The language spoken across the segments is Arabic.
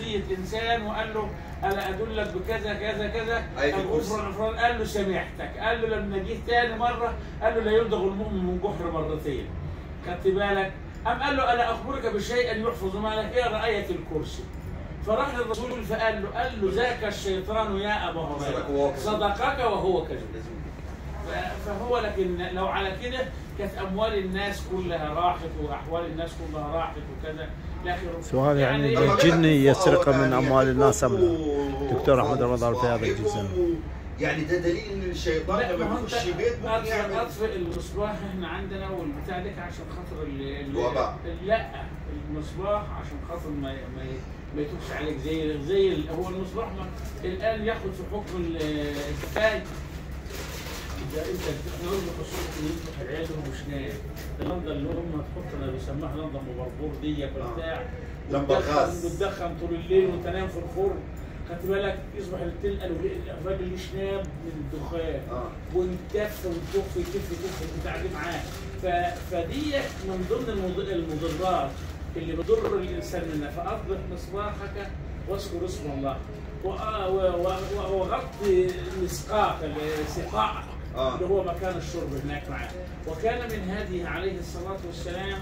وصيه إنسان وقال له الا أدلك بكذا كذا كذا. آية الغفر الكرسي. الغفران قال له سامحتك قال له لما جه تاني مرة قال له لا يلدغ المؤمن من جحر مرتين. خدت بالك؟ أم قال له ألا أخبرك بشيء يحفظ مالك إيه رأية الكرسي؟ فراح للرسول فقال له قال له ذاك الشيطان يا أبا هريرة. صدقك وهو كذب. ف- فهو لكن لو على كده كانت أموال الناس كلها راحت وأحوال الناس كلها راحت وكذا لكن سؤال يعني لما الجن يسرق من يعني أموال الناس أم لا؟ دكتور أحمد رمضان في هذا الجزء. يعني ده دليل إن الشيطان لما هو بيخش أنت بيت ممكن أطفئ يعمل أطفئ المصباح إحنا عندنا والبتاع ده عشان خاطر ال- ال- الوباء. لا المصباح عشان خاطر ما ما ما يتوبش عليك زي زي هو المصباح ما الآن ياخد في حكم ال- جائزه التكنولوجيا خصوصا اللي يفتح عيالهم وشنايع اللندا اللي هم تحطنا بيسموها لندا مبربور دي بتاع لمبه خاص. بتدخن طول الليل وتنام في الفرن. خدت بالك؟ يصبح تلقى الراجل شناب من الدخان. آه. وانكف وتكف يكف يكف البتاع دي معاه فدي من ضمن المضرات اللي بتضر الإنسان منها. فاطلق مصباحك واذكر اسم الله. وغطي مسقاك سقاء. آه. اللي هو مكان الشرب هناك معاه. وكان من هذه عليه الصلاة والسلام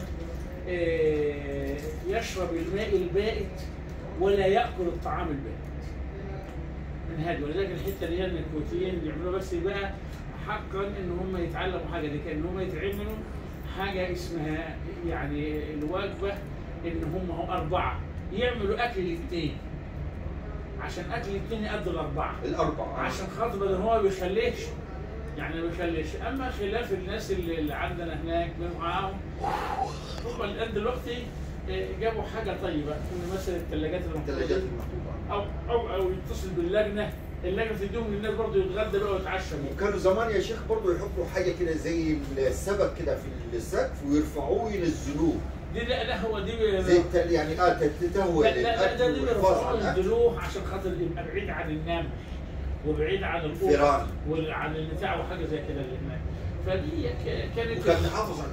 آه، يشرب الماء البائت ولا يأكل الطعام البائت. من هذا ولذلك الحتة اللي هي ان الكويتيين بيعملوها بس بقى حقا إن هم يتعلموا حاجة دي كأن هم يتعملوا حاجة اسمها يعني الوجبة إن هم أربعة. يعملوا أكل الاثنين عشان أكل الاثنين يقضوا الأربعة. الأربعة. عشان خاطر بدل هو ما بيخليش يعني ما بيخليش. أما خلاف الناس اللي, اللي عندنا هناك معاهم هم الآن دلوقتي آه، جابوا حاجة طيبة إن مثلا الثلاجات الثلاجات المحطوطة. أو أو أو يتصل باللجنة اللجنة تديهم للناس برضه يتغدى بقى ويتعشى. وكانوا زمان يا شيخ برضه يحطوا حاجة كده زي السبت كده في السقف ويرفعوه وينزلوه دي لا لا هو دي زي يعني آه تتهوى لا لا ده دي بيرفعوه ينزلوه عشان خاطر يبقى بعيد عن النمل وبعيد عن. القرى وعن البتاع وحاجة زي كده اللي هناك. فدي كانت وكان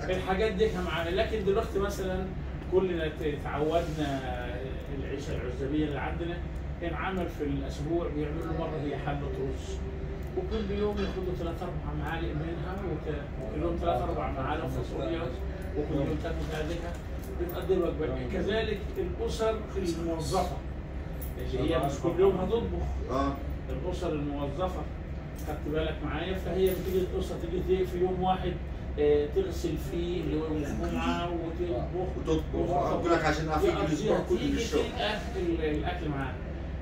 على الحاجات دي كان معانا. لكن دلوقتي مثلا كلنا تعودنا العيشة العزبية اللي عندنا. انعمل في الأسبوع بيعملوا مرة هي حلة رز. وكل يوم ياخدوا ثلاث أربع معالق منها وكل يوم ثلاث أربع معالق فاصوليا وكل يوم تاكل ذلك بتقضي الوجبه كذلك الأسر الموظفة اللي هي مش كل يوم هتطبخ. آه. الأسر الموظفة خدت بالك معايا؟ فهي بتيجي الاسره تيجي في يوم واحد آه، تغسل فيه اللي هو يوم الجمعه وتطبخ. وتطبخ بقول لك عشان أفيد الأسبوع كله تيجي بالشغل تلقى ال- الأكل معاها.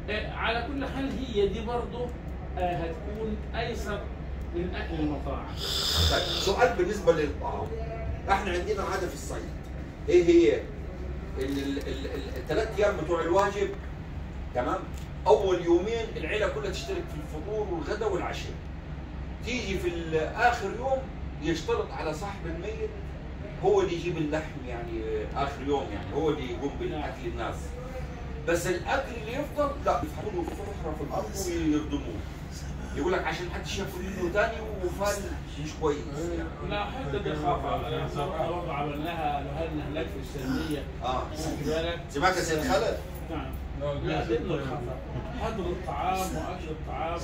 آه، على كل حال هي دي برضه آه، هتكون أيسر من أكل المطاعم. طيب سؤال بالنسبة للطعام. إحنا عندنا عادة في الصعيد إيه هي؟ إن الثلاث أيام بتوع الواجب تمام؟ أول يومين العيلة كلها تشترك في الفطور والغداء والعشاء. تيجي في آخر يوم يشترط على صاحب الميت هو اللي يجيب اللحم يعني آخر يوم يعني هو اللي يقوم بالأكل الناس. بس الأكل اللي يفضل لا يفحطوا في فحره في الأرض ويردموه يقول لك عشان محدش ياكل منه تاني وفال مش كويس. يعني. لا حتى دي إحنا برضه عملناها لهنا هناك في السلميه آه. سمعت يا سيد خالد؟ نعم. لا الخطا حضر الطعام واكل الطعام.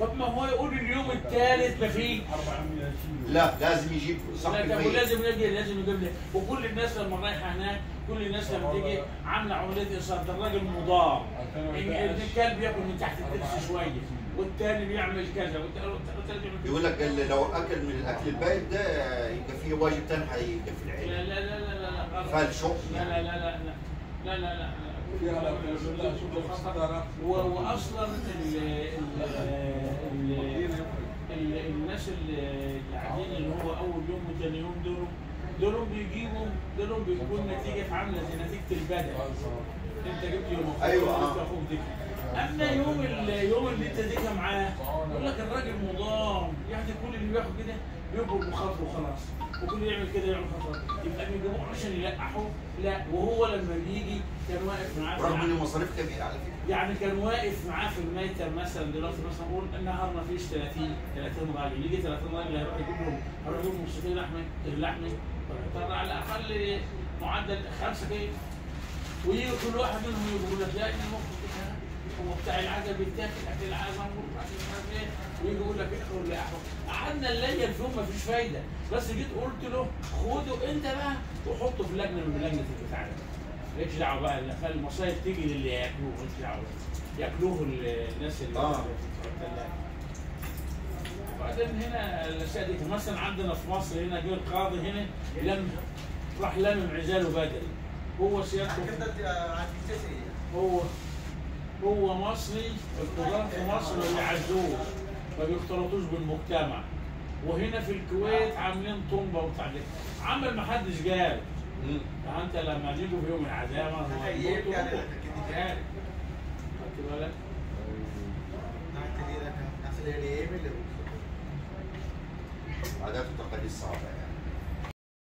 طب ما هو يقول اليوم الثالث ما فيه لا لازم يجيب لا الميت ولازم يجي لازم يجيب لي وكل الناس لما رايحه هناك كل الناس لما تيجي عامله عمليه اصابه ده الراجل مضار الكلب ياكل من تحت الدرس شوية والتاني بيعمل كذا والتاني والتاني بيعمل كذا يقول لك لو اكل من الاكل البايت ده يبقى فيه واجب تاني هيبقى في لا العيله لا لا لا لا لا غلط. فال شق لا لا لا لا لا لا لا لا و- واصلا ال ال ال ال الناس اللي اللي قاعدين اللي هو أول يوم وثاني يوم دول دول بيجيبوا دول بيكون نتيجة عاملة زي نتيجة البدن انت جبت يوم أخوك ديك أما يوم اليوم اللي انت ديك معاه يقول لك الراجل مضام يعني كل اللي بياخد كده. بيبقوا بخاطره وخلاص. وكل يعمل كده يعمل خطر يبقى بيجيبوه عشان يلقحوا لا وهو لما بيجي كان واقف معاه رغم. ان المصاريف كبيرة على فكرة. يعني كان واقف معاه في الميتة مثلا دلوقتي مثلا نقول النهار ما فيش 30 30 راجل يجي 30 راجل هيروح يجيب لهم هيروح يجيب لهم نص لحمه اللحمه طب على الأقل معدل 5 كيلو ويجي كل واحد منهم يقول لك لا المخ كده هو بتاع العجل بيتاكل اكل العجل ومش عارف إيه ويجي يقول لك احفر اللي احفر قعدنا نلين فيهم مفيش فايدة. بس جيت قلت له خده انت بقى وحطه في لجنة من لجنة ده مالكش دعوة بقى خلي المصايب تيجي للي ياكلوه مالكش دعوة. ياكلوه ال- الناس اللي آه. الثلاجة. وبعدين هنا الاساتذه مثلا عندنا في مصر هنا جه القاضي هنا لم راح لمم عزاله بدري. هو سيادته هو هو مصري القضاة في مصر ما بيعزوش ما بيختلطوش بالمجتمع وهنا في الكويت عاملين طنبة وبتاع ده عمل ما حدش جاب مم. يعني انت لما تيجوا في يوم يموتوا يعني هو. جاري. خدت بالك عادات وتقاليد صعبه يعني